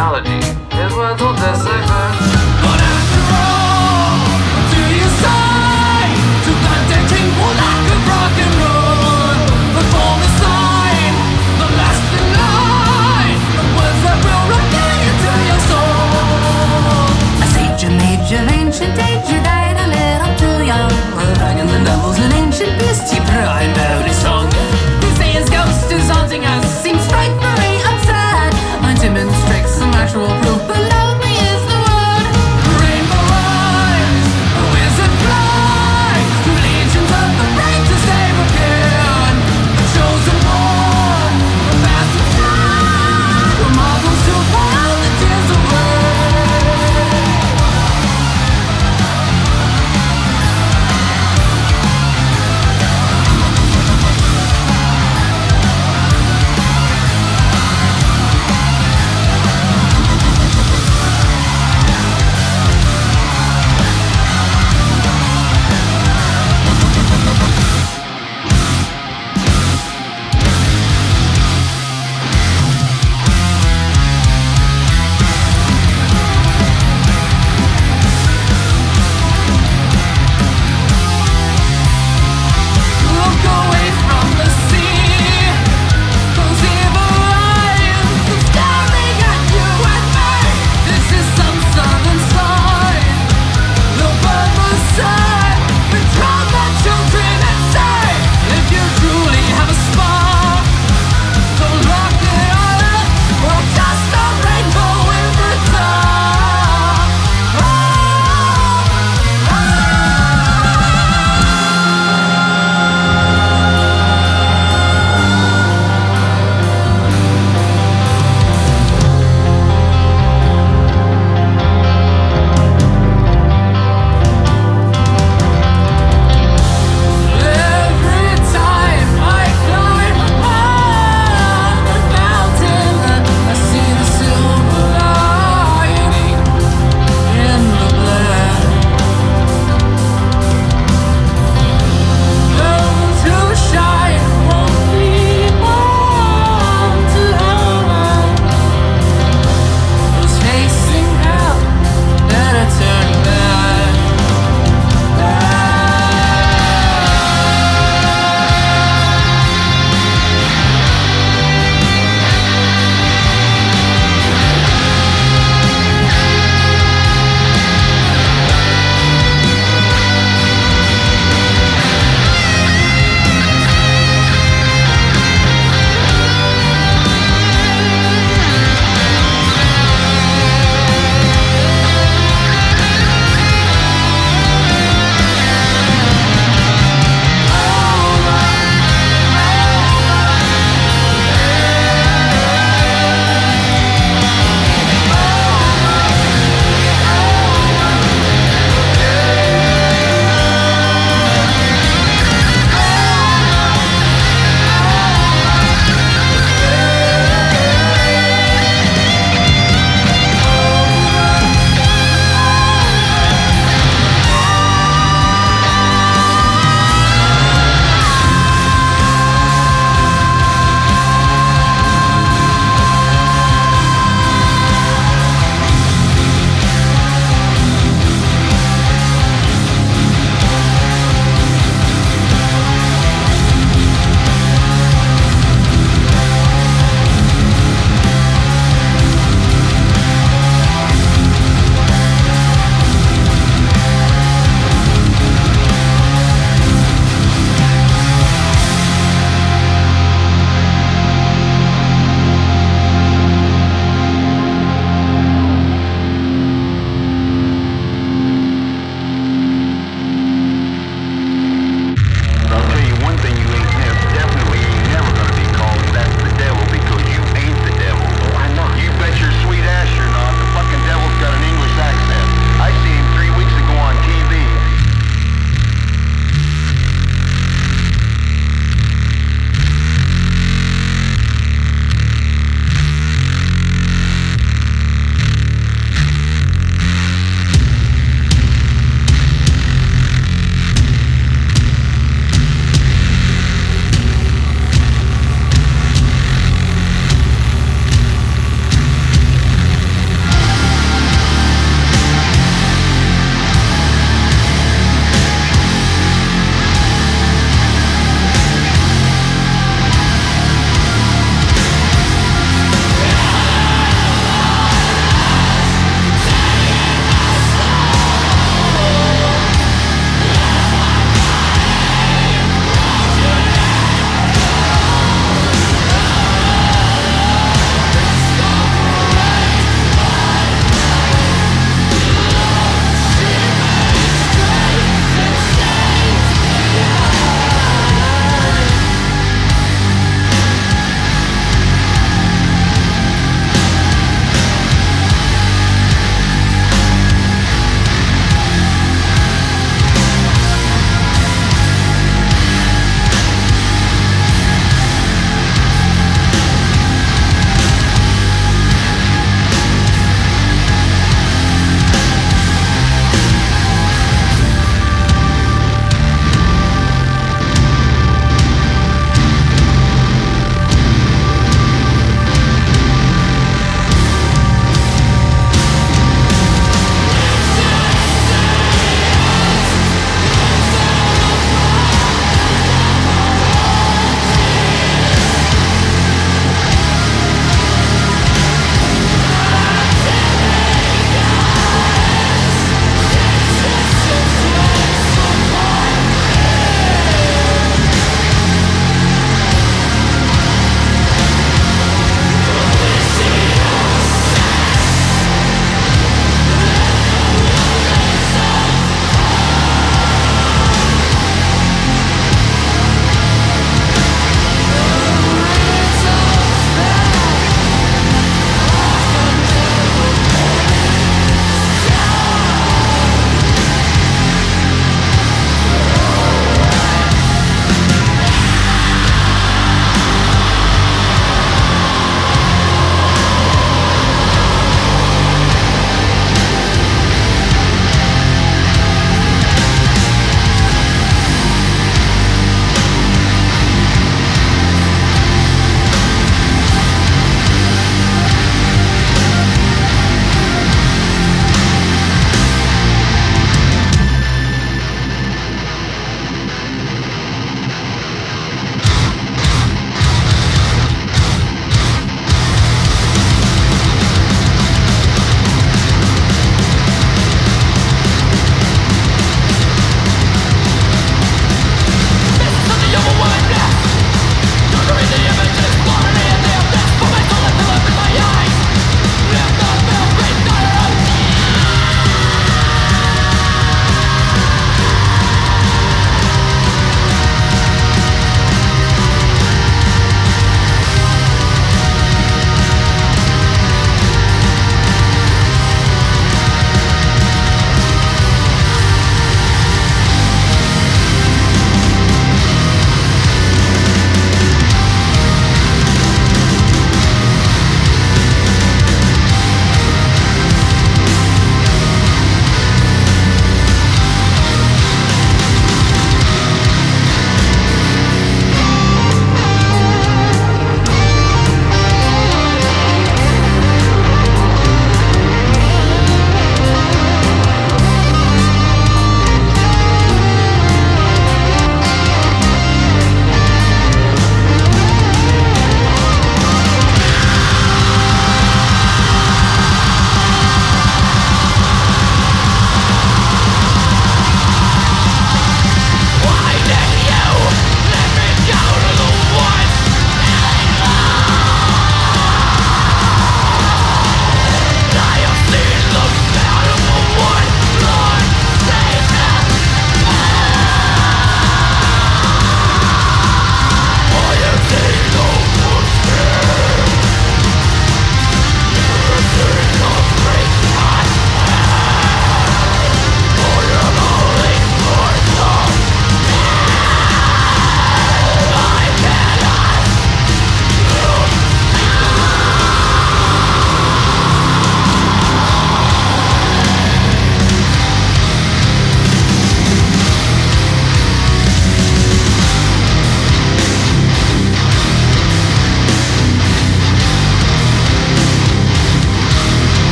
technology. It was all decipher.